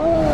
어.